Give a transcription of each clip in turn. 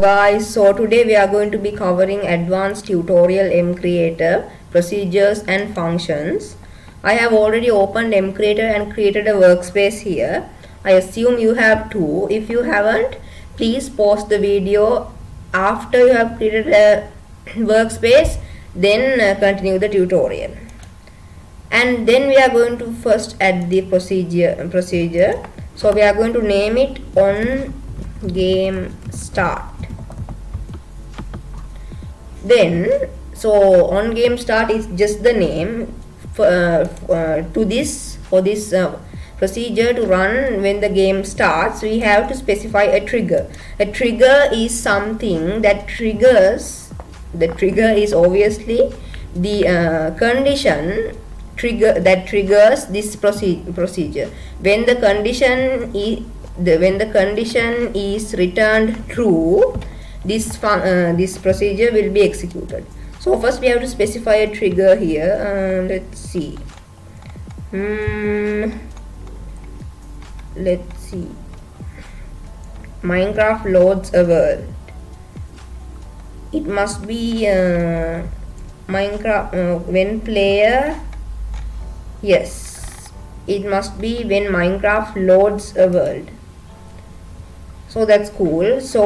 guys so today we are going to be covering advanced tutorial mcreator procedures and functions. I have already opened mcreator and created a workspace here. I assume you have too. If you haven't please pause the video after you have created a workspace then uh, continue the tutorial. And then we are going to first add the procedure procedure. So we are going to name it on game start. Then so on game start is just the name for, uh, uh, to this for this uh, procedure to run when the game starts we have to specify a trigger. A trigger is something that triggers the trigger is obviously the uh, condition trigger that triggers this procedure. When the condition is the when the condition is returned true this uh, this procedure will be executed. So first we have to specify a trigger here. Uh, let's see. Hmm, let's see. Minecraft loads a world. It must be uh, minecraft uh, when player yes. It must be when minecraft loads a world so that's cool. So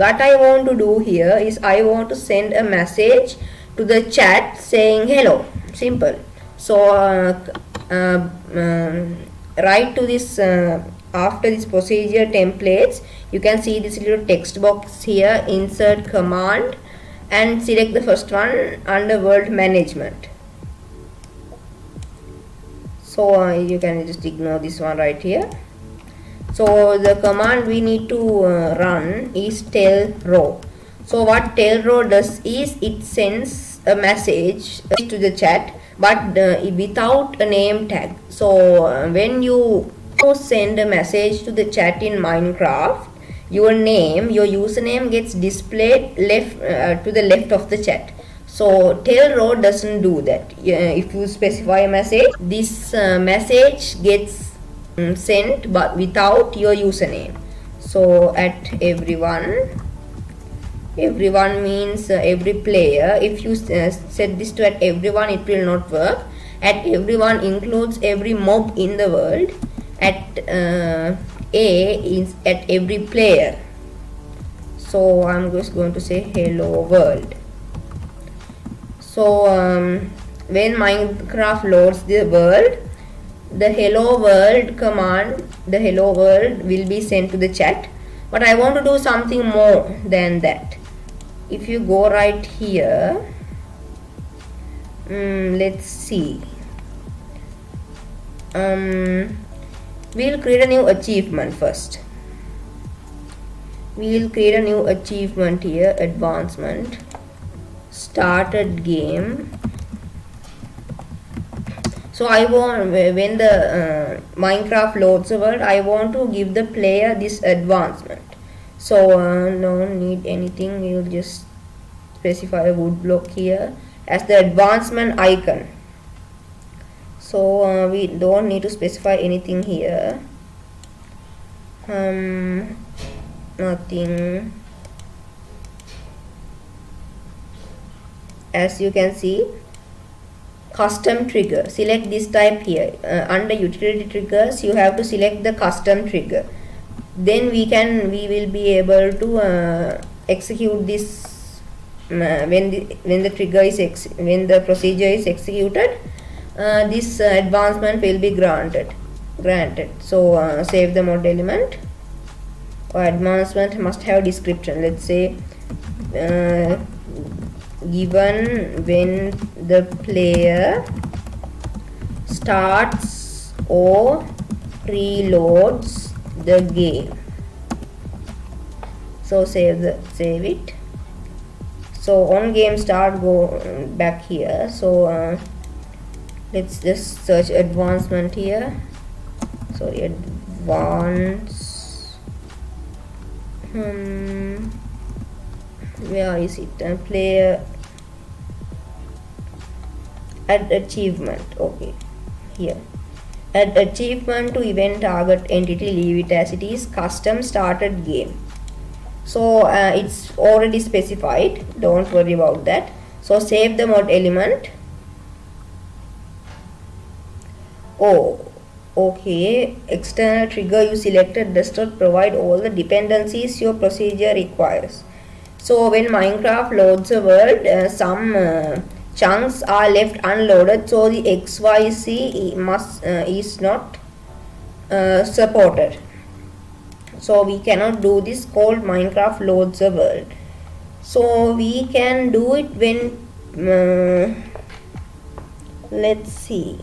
what I want to do here is I want to send a message to the chat saying hello. Simple. So uh, uh, um, write to this uh, after this procedure templates. You can see this little text box here insert command and select the first one under world management. So uh, you can just ignore this one right here so the command we need to uh, run is tail row. So what tellraw does is it sends a message to the chat but uh, without a name tag. So uh, when you send a message to the chat in minecraft your name your username gets displayed left uh, to the left of the chat. So tellraw doesn't do that. If you specify a message this uh, message gets Mm, sent but without your username. So at everyone everyone means uh, every player if you uh, set this to at everyone it will not work. At everyone includes every mob in the world. At uh, a is at every player. So i'm just going to say hello world. So um, when minecraft loads the world the hello world command the hello world will be sent to the chat but I want to do something more than that. If you go right here um, let's see. Um, we'll create a new achievement first. We'll create a new achievement here advancement started game so I want when the uh, Minecraft loads world I want to give the player this advancement. So uh, no need anything. We will just specify a wood block here as the advancement icon. So uh, we don't need to specify anything here. Um nothing. As you can see custom trigger. Select this type here. Uh, under utility triggers you have to select the custom trigger. Then we can we will be able to uh, execute this uh, when the when the trigger is ex when the procedure is executed uh, this uh, advancement will be granted granted. So uh, save the mod element. Or advancement must have description. Let's say given when the player starts or reloads the game. So save the save it. So on game start go back here. So uh, let's just search advancement here. So advance hmm where is it? And player add achievement okay here. Add achievement to event target entity leave it as it is custom started game. So uh, it's already specified don't worry about that. So save the mod element. Oh okay external trigger you selected does not provide all the dependencies your procedure requires. So when minecraft loads a world uh, some uh, chunks are left unloaded so the xyz must uh, is not uh, supported. So we cannot do this called minecraft loads a world. So we can do it when uh, let's see.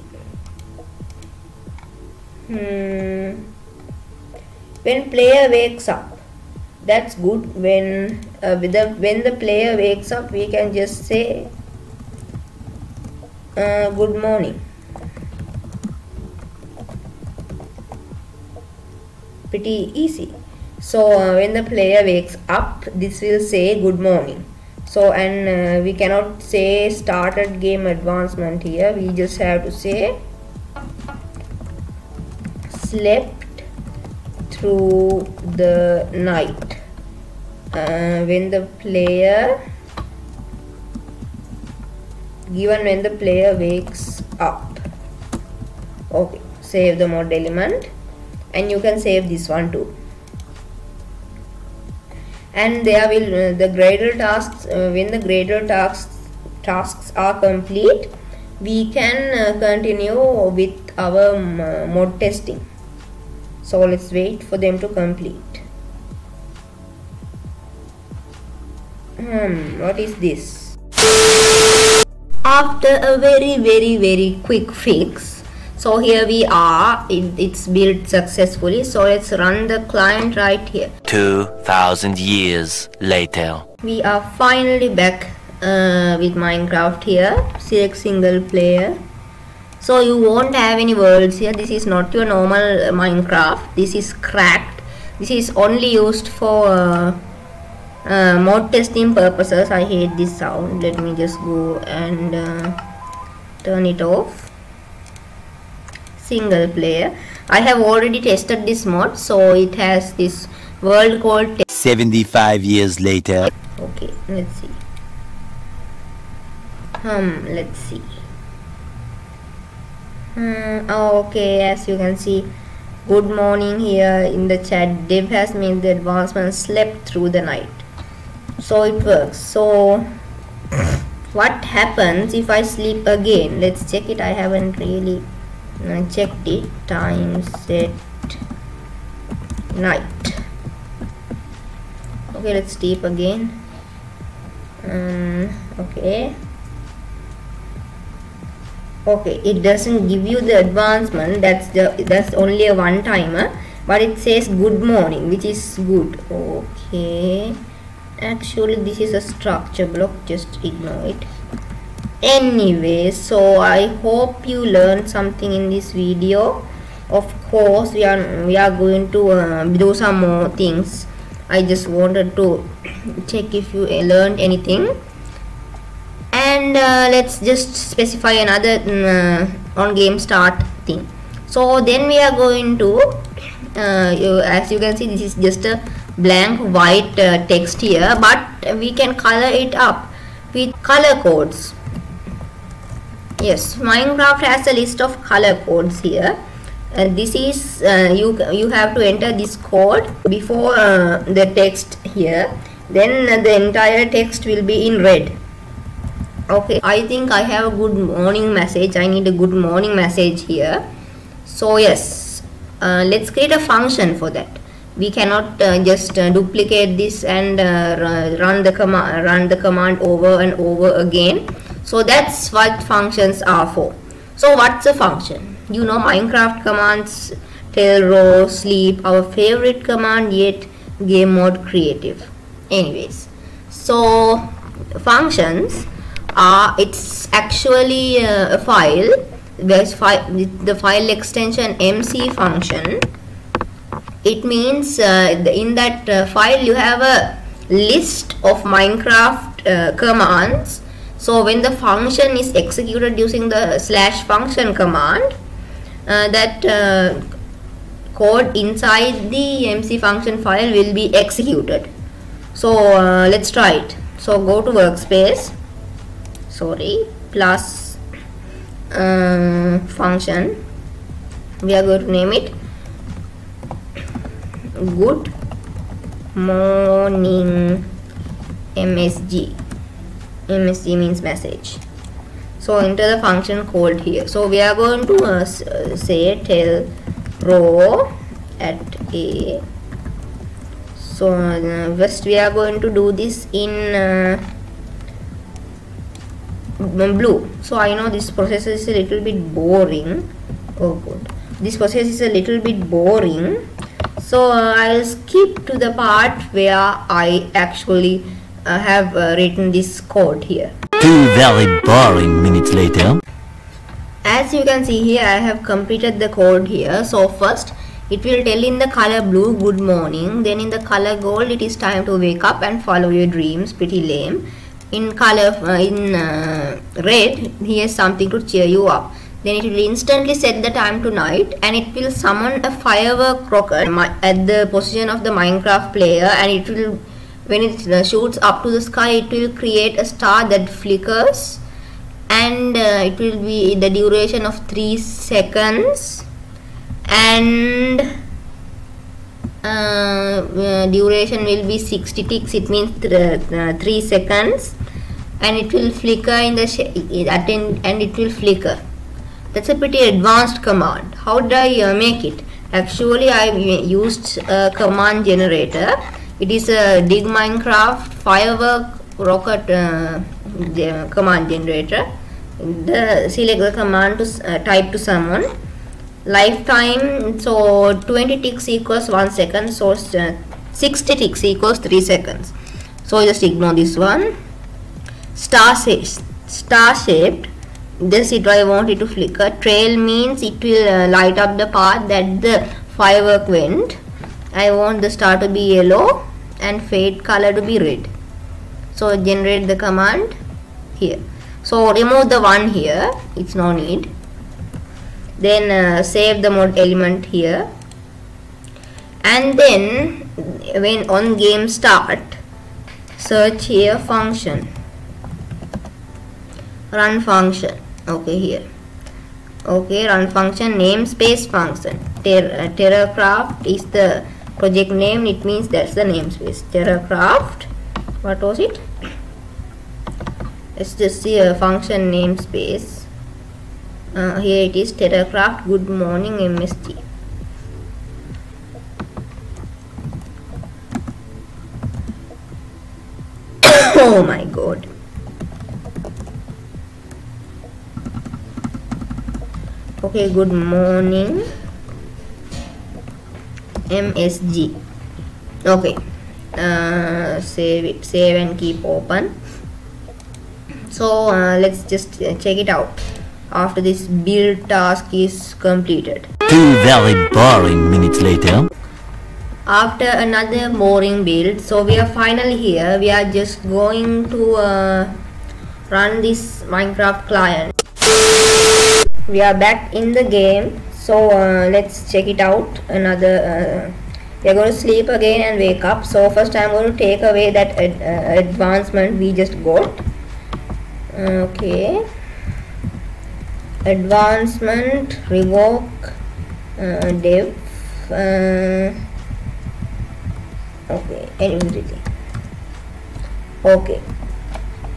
Hmm, when player wakes up that's good. When uh, with the, when the player wakes up we can just say uh, good morning. Pretty easy. So uh, when the player wakes up this will say good morning. So and uh, we cannot say started game advancement here. We just have to say slept through the night. Uh, when the player given when the player wakes up. Okay save the mod element. And you can save this one too. And there will uh, the gradle tasks uh, when the gradle tasks tasks are complete we can uh, continue with our um, mod testing. So let's wait for them to complete. Hmm what is this after a very very very quick fix. So here we are. It, it's built successfully. So let's run the client right here. 2000 years later. We are finally back uh, with minecraft here. Select single player. So you won't have any worlds here. This is not your normal minecraft. This is cracked. This is only used for uh, uh, mod testing purposes i hate this sound. Let me just go and uh, turn it off. Single player. I have already tested this mod so it has this world called 75 years later. Okay let's see. Hmm let's see. Hmm, oh, okay, as you can see, good morning here in the chat. Dev has made the advancement slept through the night. So it works. So what happens if I sleep again? Let's check it. I haven't really uh, checked it. Time set night. Okay, let's sleep again. Um, okay okay it doesn't give you the advancement that's the that's only a one timer but it says good morning which is good okay actually this is a structure block just ignore it. Anyway so i hope you learned something in this video. Of course we are we are going to uh, do some more things. I just wanted to check if you learned anything. And uh, let's just specify another mm, uh, on game start thing. So then we are going to uh, you, as you can see this is just a blank white uh, text here but we can color it up with color codes. Yes minecraft has a list of color codes here. And this is uh, you you have to enter this code before uh, the text here. Then the entire text will be in red. Okay i think i have a good morning message. I need a good morning message here. So yes uh, let's create a function for that we cannot uh, just uh, duplicate this and uh, run the command run the command over and over again. So that's what functions are for. So what's a function? You know minecraft commands tellraw sleep our favorite command yet game mode creative. Anyways so functions are it's actually uh, a file there's fi the file extension mc function it means uh, in that uh, file you have a list of minecraft uh, commands. So when the function is executed using the slash function command that code inside the mc function file will be executed. So uh, let's try it. So go to workspace. Sorry. Plus uh, function. We are going to name it good morning. Msg msg means message. So enter the function called here. So we are going to uh, uh say tell row at a. So uh, first we are going to do this in uh, blue. So I know this process is a little bit boring. Oh good. This process is a little bit boring so uh, I'll skip to the part where I actually uh, have uh, written this code here. Two very boring minutes later. as you can see here I have completed the code here. So first it will tell in the color blue good morning. Then in the color gold it is time to wake up and follow your dreams. Pretty lame. In color uh, in uh, red here's something to cheer you up then it will instantly set the time to night and it will summon a firework rocket at the position of the minecraft player and it will when it shoots up to the sky it will create a star that flickers and uh, it will be the duration of 3 seconds and uh, uh, duration will be 60 ticks. It means th uh, 3 seconds and it will flicker in the attend and it will flicker that's a pretty advanced command. How do I uh, make it? Actually I used a command generator. It is a dig minecraft firework rocket uh, command generator. The select the command to uh, type to someone lifetime so 20 ticks equals 1 second so uh, 60 ticks equals 3 seconds. So just ignore this one. Star shaped star shaped this it I want it to flicker. Trail means it will uh, light up the path that the firework went. I want the star to be yellow and fade color to be red. So generate the command here. So remove the one here. It's no need. Then uh, save the mode element here. And then when on game start search here function. Run function okay here. Okay run function namespace function. Ter uh, terracraft is the project name. It means that's the namespace. Terracraft? What was it? Let's just see a function namespace. Uh, here it is terracraft good morning msg oh my okay good morning. Msg okay uh, save it save and keep open. So uh, let's just check it out. After this build task is completed. Two very boring minutes later. After another boring build so we are finally here. We are just going to uh, run this minecraft client we are back in the game. So uh, let's check it out. Another uh, we are going to sleep again and wake up. So first I'm going to take away that ad uh, advancement we just got. Okay. Advancement revoke uh, dev uh, okay anything okay.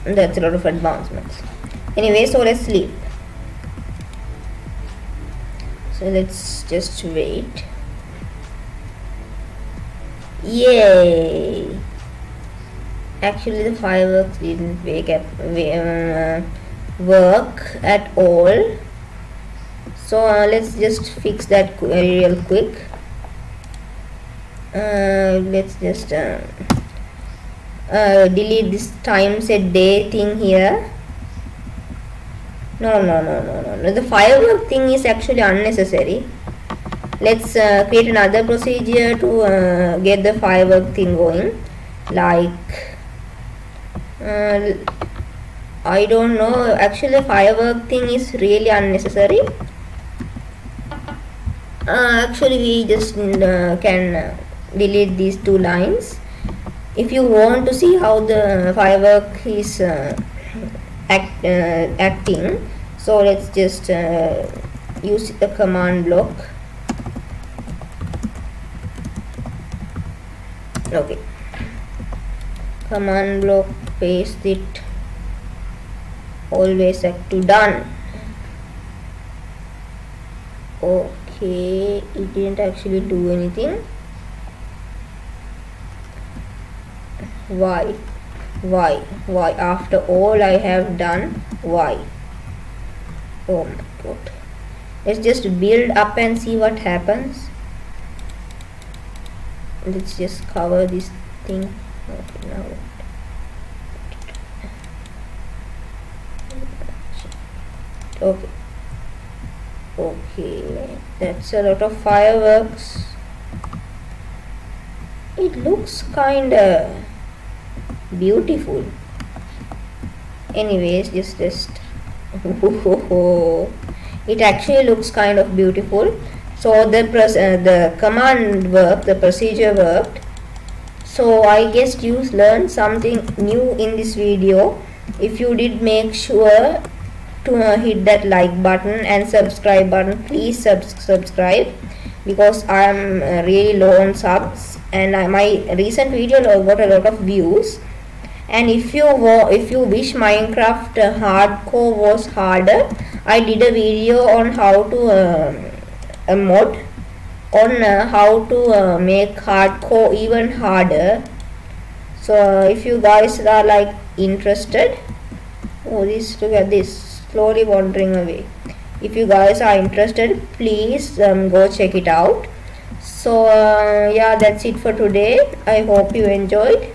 That's a lot of advancements. Anyway so let's sleep so let's just wait. Yay! Actually the fireworks didn't wake up uh, work at all. So uh, let's just fix that real quick. Uh, let's just uh, uh, delete this time set day thing here no no no no no no. The firework thing is actually unnecessary. Let's uh, create another procedure to uh, get the firework thing going. Like uh, I don't know. Actually the firework thing is really unnecessary. Uh, actually we just uh, can uh, delete these two lines. If you want to see how the firework is act, uh, acting. So let's just uh, use the command block. Okay. Command block paste it. Always act to done. Okay it didn't actually do anything. Why why? Why after all I have done why? Oh my god. Let's just build up and see what happens. Let's just cover this thing. Okay. Now okay okay that's a lot of fireworks. It looks kinda beautiful. Anyways just just. It actually looks kind of beautiful. So the uh, the command worked the procedure worked. So I guess you learned something new in this video. If you did make sure to uh, hit that like button and subscribe button. Please sub subscribe because I'm uh, really low on subs and my recent video got a lot of views and if you if you wish Minecraft uh, hardcore was harder I did a video on how to uh, mod on uh, how to uh, make hardcore even harder. So if you guys are like interested oh this look at this slowly wandering away. If you guys are interested please um, go check it out. So uh, yeah that's it for today. I hope you enjoyed